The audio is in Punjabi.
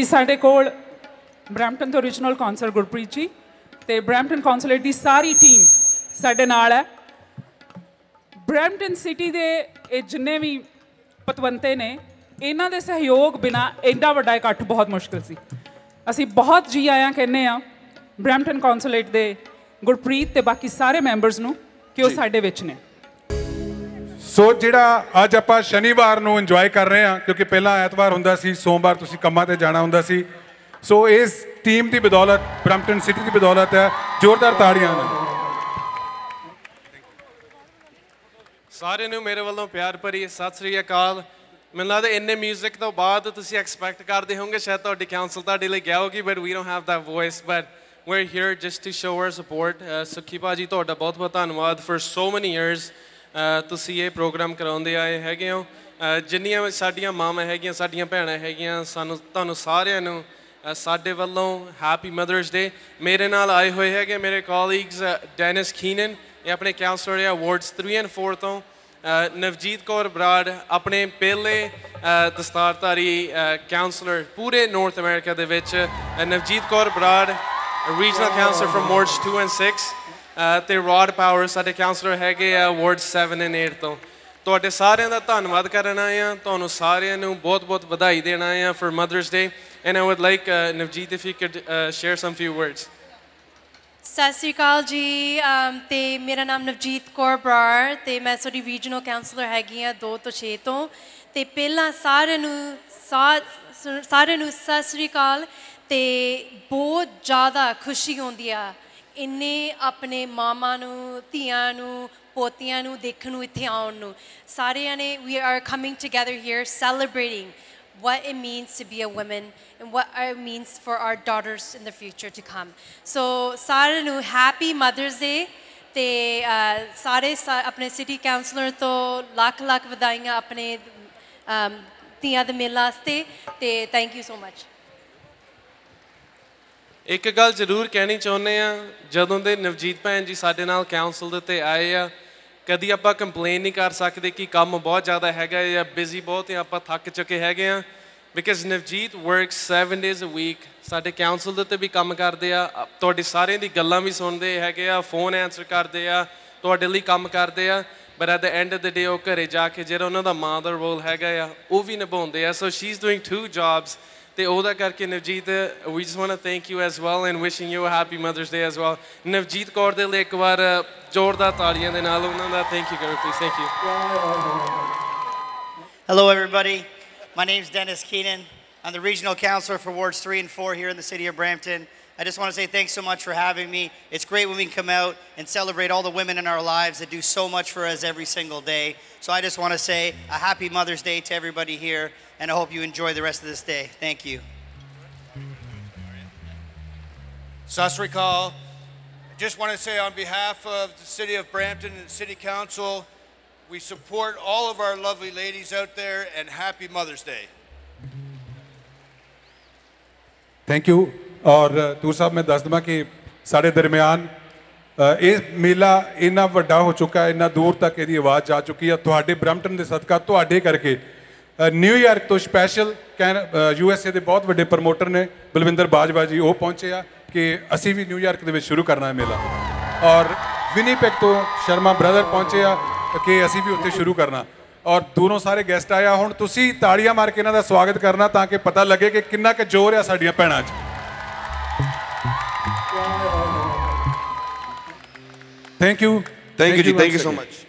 ਸਾਡੇ ਕੋਲ ਬ੍ਰੈਂਪਟਨ ਤੋਂ ਰੀਜਨਲ ਕਾਉਂਸਲਰ ਗੁਰਪ੍ਰੀਤ ਜੀ ਤੇ ਬ੍ਰੈਂਪਟਨ ਕਾਉਂਸਲੇਟ ਦੀ ਸਾਰੀ ਟੀਮ ਸਾਡੇ ਨਾਲ ਹੈ। ਬ੍ਰੈਂਪਟਨ ਸਿਟੀ ਦੇ ਇਹ ਜਿੰਨੇ ਵੀ ਪਤਵੰਤੇ ਨੇ ਇਹਨਾਂ ਦੇ ਸਹਿਯੋਗ ਬਿਨਾ ਐਡਾ ਵੱਡਾ ਇਕੱਠ ਬਹੁਤ ਮੁਸ਼ਕਲ ਸੀ। ਅਸੀਂ ਬਹੁਤ ਜੀ ਆਇਆਂ ਕਹਿੰਨੇ ਆ ਬ੍ਰੈਂਪਟਨ ਕਾਉਂਸਲੇਟ ਦੇ ਗੁਰਪ੍ਰੀਤ ਤੇ ਬਾਕੀ ਸਾਰੇ ਮੈਂਬਰਸ ਨੂੰ ਕਿ ਉਹ ਸਾਡੇ ਵਿੱਚ ਨੇ। ਸੋ ਜਿਹੜਾ ਅੱਜ ਆਪਾਂ ਸ਼ਨੀਵਾਰ ਨੂੰ ਇੰਜੋਏ ਕਰ ਰਹੇ ਹਾਂ, ਕਿਉਂਕਿ ਪਹਿਲਾਂ ਐਤਵਾਰ ਹੁੰਦਾ ਸੀ, ਸੋਮਵਾਰ ਤੁਸੀਂ ਕੰਮਾਂ ਤੇ ਜਾਣਾ ਹੁੰਦਾ ਸੀ। ਸੋ ਇਸ ਟੀਮ ਦੀ ਬਦੌਲਤ, ਬ੍ਰੈਂਪਟਨ ਸਿਟੀ ਦੀ ਬਦੌਲਤ ਹੈ, ਜ਼ੋਰਦਾਰ ਤਾੜੀਆਂ ਨਾਲ ਸਾਰਿਆਂ ਨੂੰ ਮੇਰੇ ਵੱਲੋਂ ਪਿਆਰ ਭਰੀ ਸਤਿ ਸ੍ਰੀ ਅਕਾਲ। ਮੈਨੂੰ ਲੱਗਦਾ ਇੰਨੇ 뮤직 ਤੋਂ ਬਾਅਦ ਤੁਸੀਂ ਐਕਸਪੈਕਟ ਕਰਦੇ ਹੋਵੋਗੇ, ਸ਼ਾਇਦ ਤੁਹਾਡੀ ਕਾਉਂਸਲ ਤੁਹਾਡੇ ਲਈ ਗਿਆ ਹੋਗੀ but we don't have that voice but we're here just to show our support. ਸੁਖੀ ਭਾਜੀ ਤੁਹਾਡਾ ਬਹੁਤ ਬਹੁਤ ਧੰਨਵਾਦ for so many years ਤੁਸੀਂ ਇਹ ਪ੍ਰੋਗਰਾਮ ਕਰਾਉਂਦੇ ਆਏ ਹੈਗੇ ਹੋ। ਅਹ, ਜਿੰਨੀਆਂ ਸਾਡੀਆਂ ਮਾਵਾਂ ਹੈਗੀਆਂ, ਸਾਡੀਆਂ ਭੈਣਾਂ ਹੈਗੀਆਂ, ਸਾਨੂੰ ਤੁਹਾਨੂੰ ਸਾਰਿਆਂ ਨੂੰ ਸਾਡੇ ਵੱਲੋਂ ਹੈਪੀ ਮਦਰਸ ਡੇ ਮੇਰੇ ਨਾਲ ਆਏ ਹੋਏ ਹੈਗੇ ਮੇਰੇ ਕਾਲੀਗਸ ਡੈਨਿਸ ਕੀਨਨ ਇਹ ਆਪਣੇ ਕਾਉਂਸਲਰ ਆ ਵਾਰਡਸ 3 ਐਂਡ 4 ਤੋਂ। ਨਵਜੀਤ ਕੌਰ ਬਰਾੜ ਆਪਣੇ ਪਹਿਲੇ ਦਸਤਾਰਧਾਰੀ ਕਾਉਂਸਲਰ ਪੂਰੇ ਨਾਰਥ ਅਮਰੀਕਾ ਦੇ ਵਿੱਚ। Navjeet Kaur Brar regional councillor from wards 2 and 6 ਤੇ ਰੌਡ ਪਾਵਰ ਸਾਡੇ ਕਾਉਂਸਲਰ ਹੈਗੇ ਆ ਵਾਰਡ 7 ਐਂਡ 8 ਤੋਂ। ਤੁਹਾਡੇ ਸਾਰਿਆਂ ਦਾ ਧੰਨਵਾਦ ਕਰਨਾ ਆ ਤੁਹਾਨੂੰ ਸਾਰਿਆਂ ਨੂੰ ਬਹੁਤ-ਬਹੁਤ ਵਧਾਈ ਦੇਣਾ ਆ for Mother's Day and I would like Navjeet if you could share some few words ਸਤਿ ਸ਼੍ਰੀ ਅਕਾਲ ਜੀ। ਅਮ, ਤੇ ਮੇਰਾ ਨਾਮ ਨਵਜੀਤ ਕੌਰ ਬਰਾੜ ਤੇ ਮੈਂ ਤੁਹਾਡੀ ਰੀਜਨਲ ਕਾਉਂਸਲਰ ਹੈਗੀ ਆ 2 ਤੋਂ 6 ਤੋਂ। ਤੇ ਪਹਿਲਾਂ ਸਾਰਿਆਂ ਨੂੰ ਸਾਰਿਆਂ ਨੂੰ ਸਤਿ ਸ਼੍ਰੀ ਅਕਾਲ ਤੇ ਬਹੁਤ ਜ਼ਿਆਦਾ ਖੁਸ਼ੀ ਹੁੰਦੀ ਆ। ਇੰਨੇ ਆਪਣੇ ਮਾਮਾ ਨੂੰ ਧੀਆਂ ਨੂੰ ਪੋਤੀਆਂ ਨੂੰ ਦੇਖਣ ਨੂੰ ਇੱਥੇ ਆਉਣ ਨੂੰ ਸਾਰਿਆਂ ਨੇ we are coming together here celebrating what it means to be a woman and what it means for our daughters in the future to come. So ਸਾਰਿਆਂ ਨੂੰ ਹੈਪੀ ਮਦਰਸ ਡੇ ਤੇ ਅਹ, ਸਾਰੇ ਸਾ- ਆਪਣੇ ਸਿਟੀ ਕਾਉਂਸਲਰ ਤੋਂ ਲੱਖ ਲੱਖ ਵਧਾਈਆਂ ਆਪਣੇ ਅਮ, ਧੀਆਂ ਦੇ ਮੇਲੇ ਵਾਸਤੇ ਤੇ ਥੈਂਕ ਯੂ ਸੋ ਮਚ ਇੱਕ ਗੱਲ ਜ਼ਰੂਰ ਕਹਿਣੀ ਚਾਹੁੰਦੇ ਆ ਜਦੋਂ ਦੇ ਨਵਜੀਤ ਭੈਣ ਜੀ ਸਾਡੇ ਨਾਲ ਕਾਉਂਸਲ ਦੇ ਉੱਤੇ ਆਏ ਆ, ਕਦੀ ਆਪਾਂ ਕੰਪਲੇਨ ਨਹੀਂ ਕਰ ਸਕਦੇ ਕਿ ਕੰਮ ਬਹੁਤ ਜ਼ਿਆਦਾ ਹੈਗਾ ਜਾਂ ਬਿਜ਼ੀ ਬਹੁਤ ਹੈ, ਆਪਾਂ ਥੱਕ ਚੁੱਕੇ ਹੈਗੇ ਆ because Navjeet works 7 days a week ਸਾਡੇ ਕਾਉਂਸਲ ਦੇ ਉੱਤੇ ਵੀ ਕੰਮ ਕਰਦੇ ਆ ਤੁਹਾਡੀ ਸਾਰਿਆਂ ਦੀ ਗੱਲਾਂ ਵੀ ਸੁਣਦੇ ਹੈਗੇ ਆ ਫੋਨ ਆਨਸਰ ਕਰਦੇ ਆ, ਤੁਹਾਡੇ ਲਈ ਕੰਮ ਕਰਦੇ ਆ but at the end of the day ਉਹ ਘਰੇ ਜਾ ਕੇ ਜਿਹੜਾ ਉਹਨਾਂ ਦਾ ਮਾਂ ਦਾ ਰੋਲ ਹੈਗਾ ਆ ਉਹ ਵੀ ਨਿਭਾਉਂਦੇ ਆ so she is doing two jobs ਤੇ ਉਹਦਾ ਕਰਕੇ Navjeet we just want to thank you as well and wishing you a happy Mother's Day as well Navjeet Kaur ਦੇ ਲਈ ਇੱਕ ਵਾਰ ਜ਼ੋਰਦਾਰ ਤਾੜੀਆਂ ਦੇ ਨਾਲ ਉਹਨਾਂ ਦਾ ਥੈਂਕ ਯੂ ਕਰੋ please thank you Hello, everybody. My name is Dennis Keenan. I'm the regional counselor for wards three and four here in the city of Brampton. I just want to say thanks so much for having me. It's great when we can come out and celebrate all the women in our lives that do so much for us every single day. So I just want to say a happy Mother's Day to everybody here, and I hope you enjoy the rest of this day. Thank you. Sas Recall. I just want to say on behalf of the City of Brampton and City Council, we support all of our lovely ladies out there and happy Mother's Day. Thank you ਔਰ ਤੂਰ ਸਾਹਿਬ, ਮੈਂ ਦੱਸ ਦਵਾਂ ਕਿ ਸਾਡੇ ਦਰਮਿਆਨ ਇਹ ਮੇਲਾ ਇੰਨਾ ਵੱਡਾ ਹੋ ਚੁੱਕਾ ਹੈ, ਇੰਨਾ ਦੂਰ ਤੱਕ ਇਹਦੀ ਆਵਾਜ਼ ਜਾ ਚੁੱਕੀ ਹੈ। ਤੁਹਾਡੇ ਬ੍ਰੈਂਪਟਨ ਦੇ ਸਦਕਾ ਤੁਹਾਡੇ ਕਰਕੇ ਨਿਊਯਾਰਕ ਤੋਂ ਸਪੈਸ਼ਲ ਯੂ ਐਸ ਏ ਦੇ ਬਹੁਤ ਵੱਡੇ ਪ੍ਰਮੋਟਰ ਨੇ, ਬਲਵਿੰਦਰ ਬਾਜਵਾ ਜੀ, ਉਹ ਪਹੁੰਚੇ ਆ ਕਿ ਅਸੀਂ ਵੀ ਨਿਊਯਾਰਕ ਦੇ ਵਿੱਚ ਸ਼ੁਰੂ ਕਰਨਾ ਹੈ ਮੇਲਾ। ਔਰ, ਵਿਨੀਪੈਗ ਤੋਂ ਸ਼ਰਮਾ ਬ੍ਰਦਰ ਪਹੁੰਚੇ ਆ ਕਿ ਅਸੀਂ ਵੀ ਉੱਥੇ ਸ਼ੁਰੂ ਕਰਨਾ। ਔਰ ਦੂਰੋਂ ਸਾਰੇ ਗੈਸਟ ਆਇਆ ਹੁਣ ਤੁਸੀਂ ਤਾੜੀਆਂ ਮਾਰ ਕੇ ਇਹਨਾਂ ਦਾ ਸਵਾਗਤ ਕਰਨਾ ਤਾਂ ਕਿ ਪਤਾ ਲੱਗੇ ਕਿ ਕਿੰਨਾ ਕੁ ਜ਼ੋਰ ਆ ਸਾਡੀਆਂ ਭੈਣਾਂ 'ਚ thank you Thank you, Ji. Thank you so much.